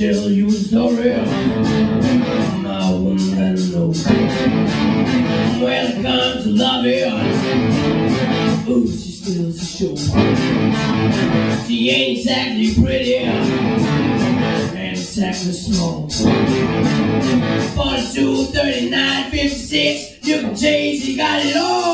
tell you a story. My woman that knows. Welcome to love. Ooh, she steals the show. She ain't exactly pretty. And exactly small. 42, 39, 56. You can change, you got it all.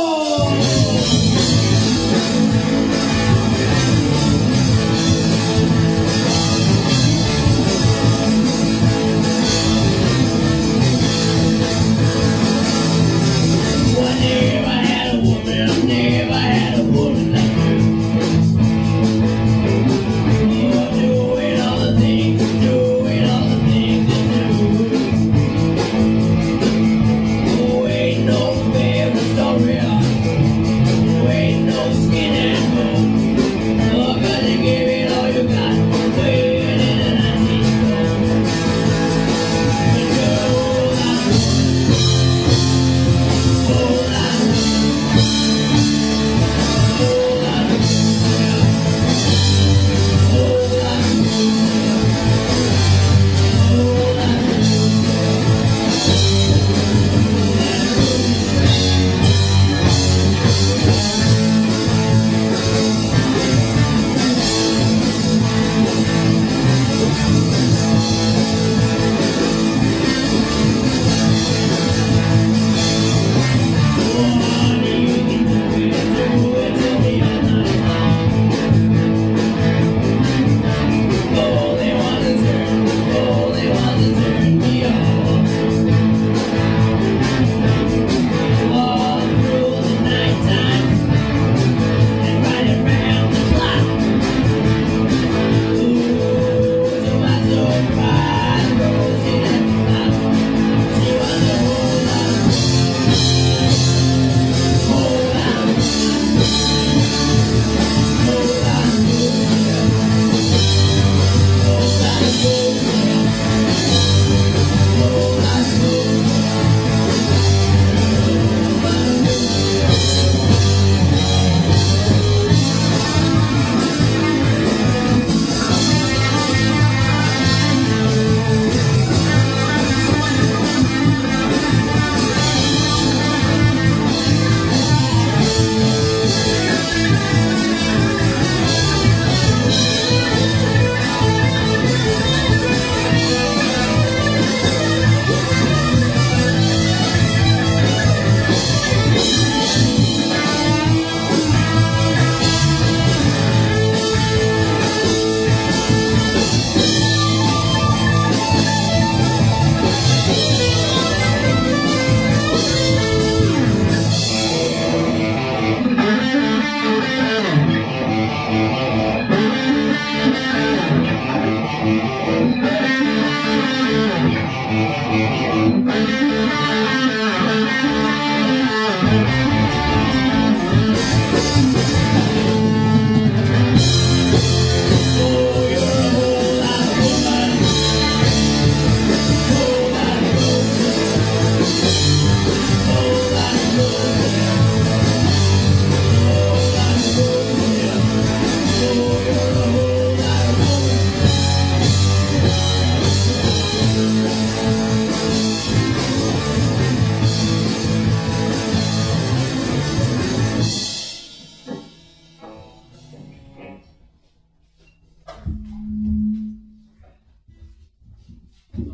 Det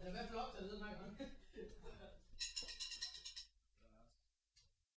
er i hvert fald op til